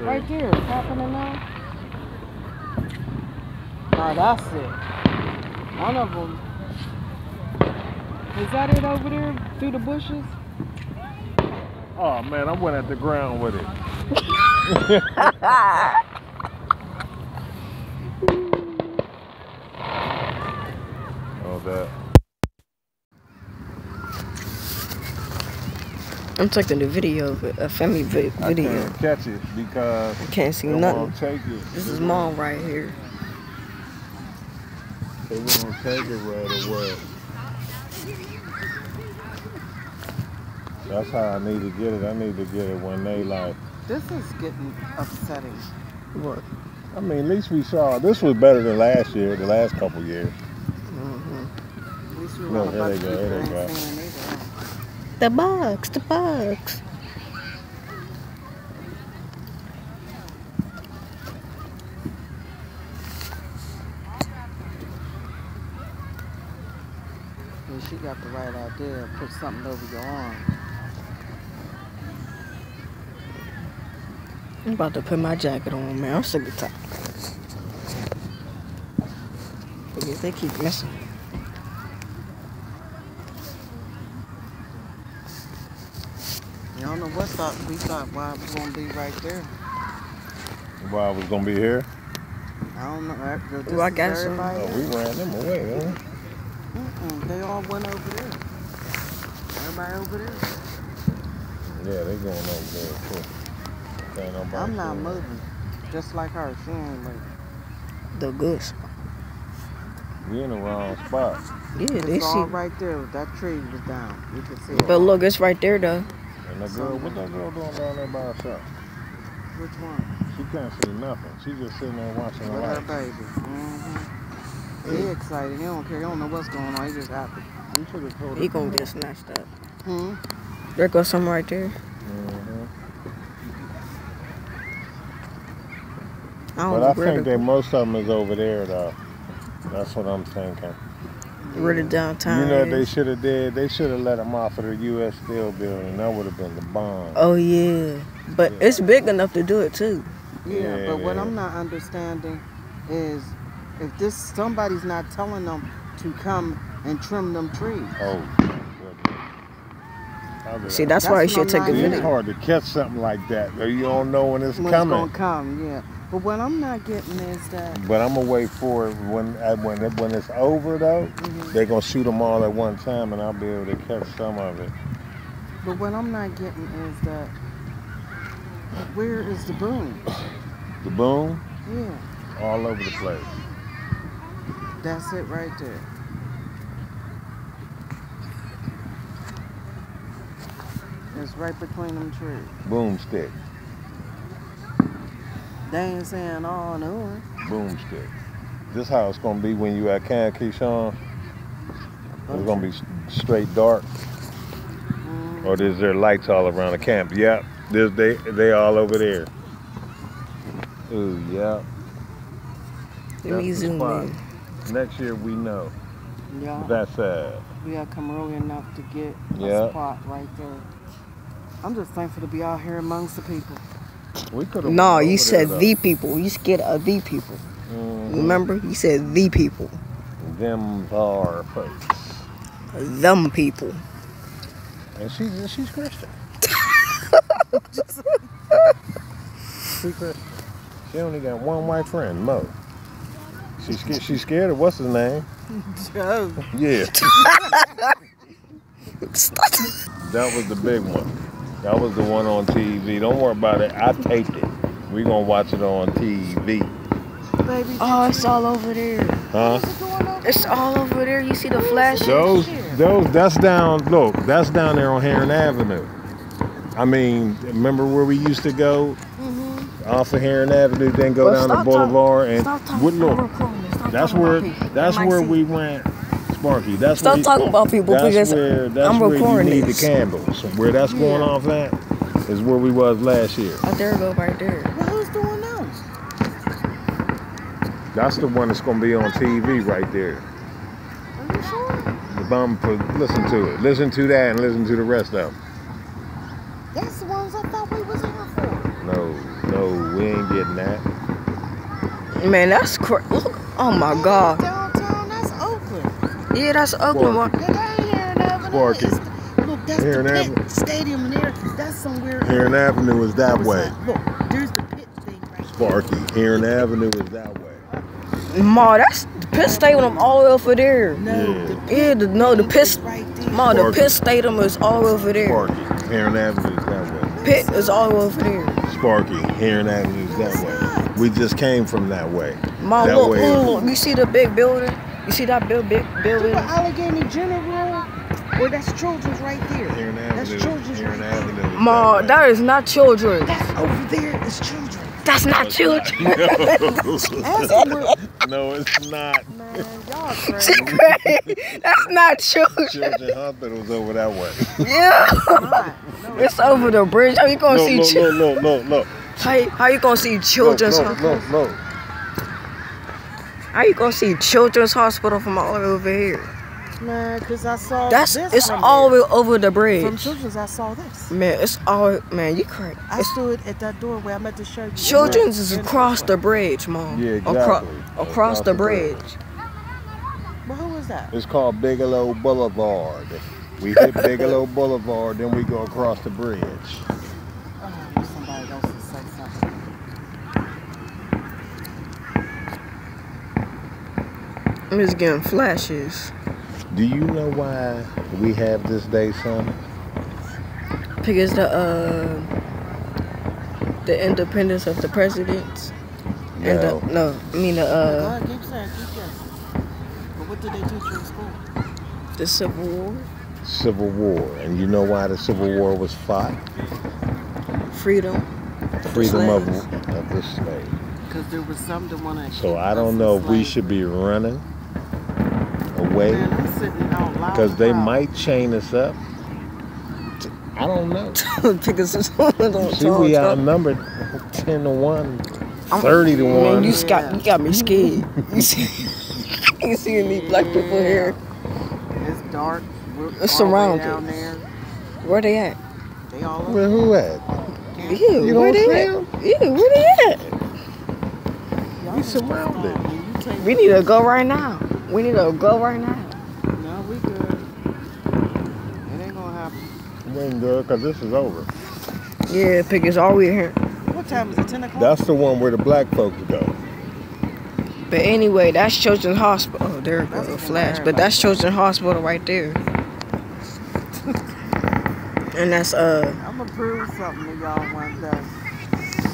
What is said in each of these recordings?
Right there, happening now. Oh, that's it. One of them. Is that it over there through the bushes? Oh man, I went at the ground with it. oh, that. I'm taking the video of it, a family vi- I video. can't catch it because I can't see nothing. take it. This They is mom right here. They won't take it right away. That's how I need to get it. I need to get it when they like. This is getting upsetting. What? I mean, at least we saw this was better than last year, the last couple years. hmm At least we Look, run here they go, here they go. Ain't saying either. The bugs, the bugs. And she got the right idea. Put something over your arm. I'm about to put my jacket on, man. I'm sick of time. Because they keep messing. You don't know what thought we thought why it was gonna be right there. While I was gonna be here, I don't know. After this Well, I is got some. oh, we ran them away. Huh? Mm-mm, they all went over there. Everybody over there. Yeah, they going over there too. I'm not seen moving. Just like her. She ain't moving. The goods. We in the wrong spot. Yeah, they It's see. all right there. That tree was down. You can see it. But look, it's right there, though. And that girl, what that girl doing down there by herself? Which one? She can't see nothing. She just sitting there watching the With her baby. Mm-hmm. He excited. He don't care. He don't know what's going on. He just happy. You should have told. He gonna get snatched up. Hmm? There goes some right there. Mhm. I don't But know I think that most of them is over there though. That's what I'm thinking. Where the downtown you know what they should have did? They should have let them off of the U.S. Steel building. That would have been the bomb. Oh, yeah. But Yeah. it's big enough to do it, too. Yeah, Yeah, but what. I'm not understanding is if this somebody's not telling them to come and trim them trees. Oh. goodness. How did See, that's, That's why you should take a See, getting. it's hard to catch something like that. though. You don't know when it's When coming. it's gonna come, yeah. But what I'm not getting is that But I'm gonna wait for it when when when it's over though. Mhm. They're gonna shoot them all at one time, and I'll be able to catch some of it. but what I'm not getting is that where is the boom? The boom, Yeah, all over the place. that's it right there. It's right between them trees. Boomstick, Ain't saying oh boomstick. This how it's gonna be when you at Camp Keyshawn. It's gonna be straight dark, Mm, or is there lights all around the camp? Yep, there's they they all over there. Ooh, yeah. Let me zoom in. Next year we know. yeah, That's sad. we gotta come early enough to get Yeah. a spot right there. I'm just thankful to be out here amongst the people. We could have. No, you said the people. You scared of the people. Mm-hmm. Remember? You said the people. Them are folks. Them people. And she's she's Christian. she's Christian. She only got one white friend, Mo. She's scared. She's scared of what's his name? Joe. Yeah, that was the big one. That was the one on TV. Don't worry about it. I taped it. We gonna watch it on TV, Baby, Oh, it's all over there. huh? what's going on? It's all over there. You see the flashes? Those, those, that's down. Look, that's down there on Herron Avenue. I mean, remember where we used to go Mm-hmm. off of Herron Avenue, then go Well, down the stop Boulevard, and Stop talking look? Stop That's where that's where we went, Sparky. That's Stop where, talking about people that's because where that's I'm where you need this. the candles. Where that's going Yeah. off at is where we was last year. Oh, there it go right there. Well, who's doing those? That's the one that's gonna be on TV right there. Are you sure? The bumper. Listen to it. Listen to that and listen to the rest of them. That's the ones I thought we was here for. No, No, we ain't getting that. Man, that's cra- look. Oh my God. That's. Yeah, that's Oakland. Sparky. Wa- That ain't Herron Avenue. Sparky. It's- Look, that's Herron the Pitt Avenue. Stadium there. That's somewhere. Herron Avenue is that way. Look, there's the pit thing right Sparky. Herron Avenue is that way. Ma, that's the Pitt Stadium all over there. No, Yeah. the Yeah, the, no, the is right there. Ma, the Sparky. Pitt Stadium is all over there. Sparky. Herron Avenue is that way. Pit is all over there. Sparky. Herron Avenue is that way. We just came from that way. Ma, That look, way look, look, you see the big building? You see that big, big To building? the Allegheny General, Well, that's Children's right there. Herron That's Avenue. Children's Herron right Avenue. there. is Ma, that that is not children. That's over there is Children's. That's not children. way. That's no, it's not. man, y'all She crazy. crazy. That's not children. Children's Hospital's over that way. Yeah. No, It's over the bridge. How you gonna No, see no, children? no, no, no, no. How, you- how you gonna see children's no, hospital? no, no. How you gonna see children's hospital from all the way over here? man, because I saw That's this it's all the way over the bridge. From. Children's, I saw this. Man, it's all man. You crazy. I It's, stood at that doorway. I meant to show you. children's is across the bridge, mom. Yeah, Acro- exactly. across, the bridge. But who was that? It's called Bigelow Boulevard. We hit Bigelow Boulevard, then we go across the bridge. Oh, somebody else to say something. I'm just getting flashes Do you know why we have this day, son? because the uh the independence of the presidents and No. the no, I mean the Go uh ahead, keep saying, keep guessing. But what did they teach you in school? the Civil War, Civil War. And you know why the Civil War was fought? freedom. Freedom of, slaves. of the slave. Because there was some that want to. So I don't know if we should be running away Man, I'm sitting out loud. because they might chain us up. I don't know. because it's don't See, we outnumbered 10 to 1, I'm- 30 to Man, 1. you got you got me scared. You see, you see any black people here? It's dark. We're It's all surrounded. down there. Where they at? They all up. Where who at? Yeah, You where don't see they 'em? at? Yeah, where they at? We just surrounded. stop. When you take- We need to go right now. We need to go right now. No, we good. It ain't gonna happen. We ain't good because this is over. Yeah, because all we here. What time is it? 10 o'clock? That's the one where the black folks go. But anyway, that's Children's Hospital. Oh, there it That's goes, the flash. But that's Children's Hospital right there. and that's uh, I'm gonna prove something to y'all one day.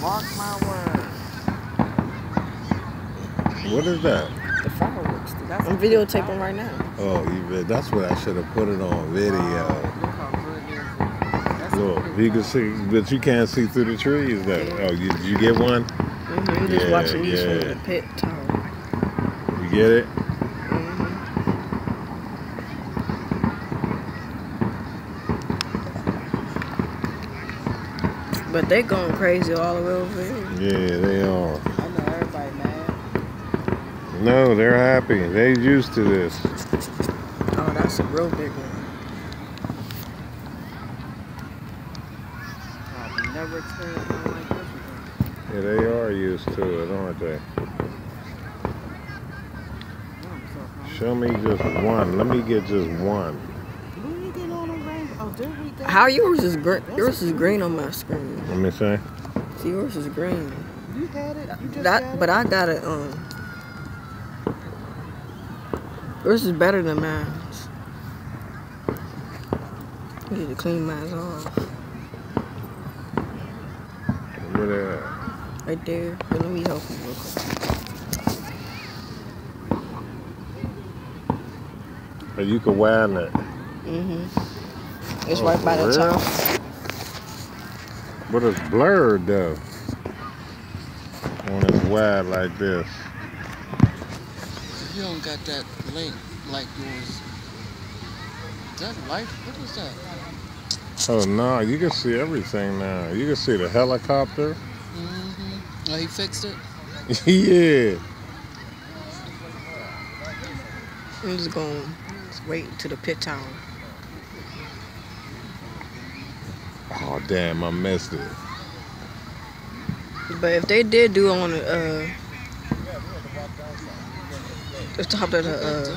Mark my word. What is that? That's I'm videotaping right now. Oh, you bet. That's what I should have put it on video. Wow, look how good it is. Look, you can see, but you can't see through the trees though. Oh, you, did you get one? Mm-hmm. I'm just Yeah, watching these from yeah. the pit tower. You get it? Mhm. But they going crazy all the way over here. Yeah, they are. I know everybody mad. No, they're happy. They used to this. Oh, that's a real big one. I've never experienced nothing like this before. Yeah, they are used to it, aren't they? I'm so hungry. Show me just one. Let me get just one. When you get on the rainbow? Oh, did we go? How yours is green? Yours is green on my screen. Let me see. See, yours is green. You had it? You just That, got but? I got it. Um, yours is better than mine. I need to clean mine off. Where they at? Right there. Here, let me help you real quick. Oh, you can wind it. Mm-hmm. It's Oh, right by the real? top. But it's blurred though. When it's wide like this. You don't got that link like yours. Is that life? What is that? Oh no, you can see everything now. You can see the helicopter. Mm-hmm. Oh, he fixed it? yeah. I'm just going to wait to the pit tower. Oh damn, I missed it. But if they did do on the, uh, the top of the, uh,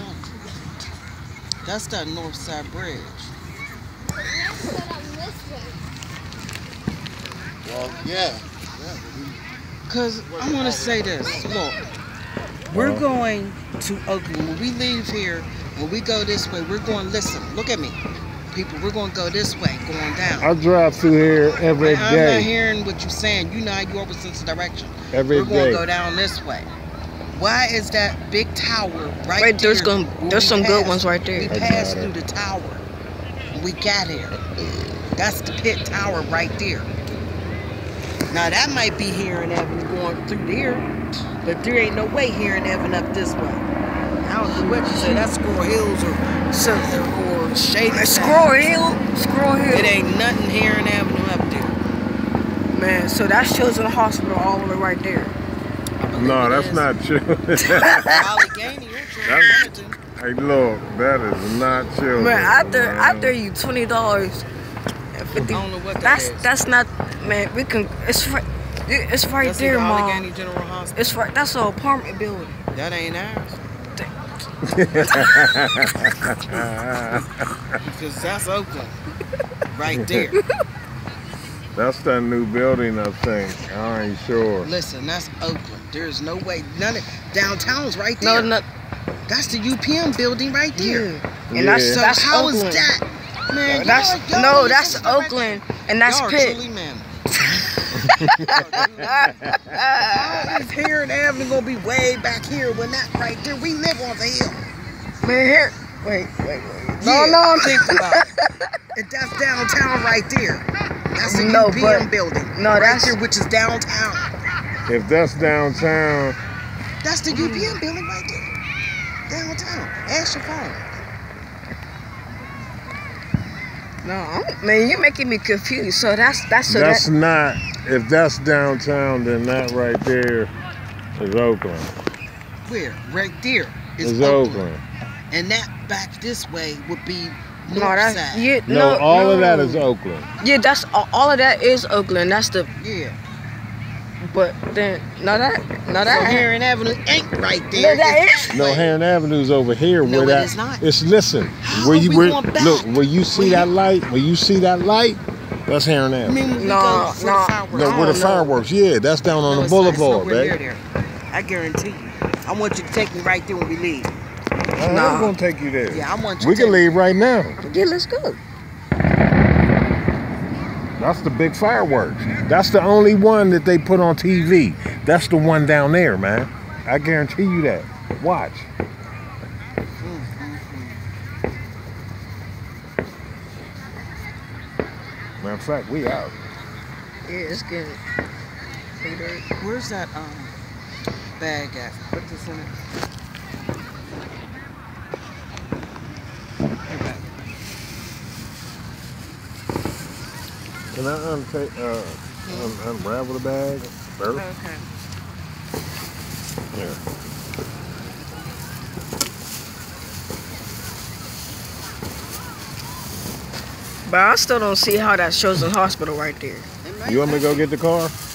That's that North Side Bridge. Well, yeah. Cause I want to say this. Look, we're going to Oakland. When we leave here and we go this way, we're going. Listen, look at me, people. We're going to go this way, going down. I drive through here every I'm not hearing what you're saying. You know how you always sense the direction. Every we're going to go down this way. Why is that big tower right, Right, there's there gonna- there's we some good ones right there. We passed through the tower. We got here. That's the pit tower right there. Now that might be Herron Avenue going through there, but there ain't no way Herron Avenue up this way. I don't know what you say. That's Squirrel Hills or something or Shady. Side. Scroll Hill, Scroll Hill. It ain't nothing Herron Avenue up there. Man, so that's Children's Hospital all the way right there. No, that's is. not true. Allegheny or That's- hey, look, that is not true. Man, after after you twenty dollars and fifty. I don't know what that That's is. that's not man. We can. It's right. It's right That's there, in mom. Allegheny General Hospital. It's right. That's an apartment building. That ain't ours. Because that's Oakland. Right there. That's that new building, I think. I ain't sure. Listen, that's Oakland. There's no way. None of downtown's right there. no. no. That's the UPM building right there. Yeah. And that's Yeah. So that's how is Oakland. that? Man, No, that's y'all- y'all no, that's sense direction. Oakland, and that's y'all are Pitt. truly men. How is Herron Avenue gonna be way back here when that right there? We live on the hill. Man, here. Wait, wait, wait. No, Yeah, no, think about it. And that's downtown right there. That's the No, UPM but- building. no, right that's- there, which is downtown. If that's downtown, That's the UPM building right there. Downtown. Ask your phone. no, I'm- man, you're making me confused. So that's that's so that's that. not. If that's downtown, then that right there is Oakland. Where? Right there is Is Oakland. Oakland. And that back this way would be north No, that's side. yeah. No, No, all no. of that is Oakland. Yeah, that's all all of that is Oakland. That's the. Yeah. But then no that no So that Herron Avenue ain't right there. that It's is. this No, way. Herron Avenue's over here. No, where it that, is not. It's listen. How where are you we where, going back? look where you see Where that you- light. Where you see that light, that's Herron I Avenue. mean, No, no. No, I where the know. fireworks? Yeah, that's down on No, the it's not. Boulevard, nowhere near right? there. I guarantee you. I want you to take me right there when we leave. I'm Nah. gonna take you there. Yeah, I want you we can leave right now. Yeah, let's go. That's the big fireworks. That's the only one that they put on TV. That's the one down there, man. I guarantee you that. Watch. Matter of fact, we out. Yeah, it's good. Where's that um bag at? Put this in it. Here, back. Can I untake, uh, un- unravel the bag first? Okay. Yeah. But I still don't see how that shows a hospital right there. You want me to go get the car? be-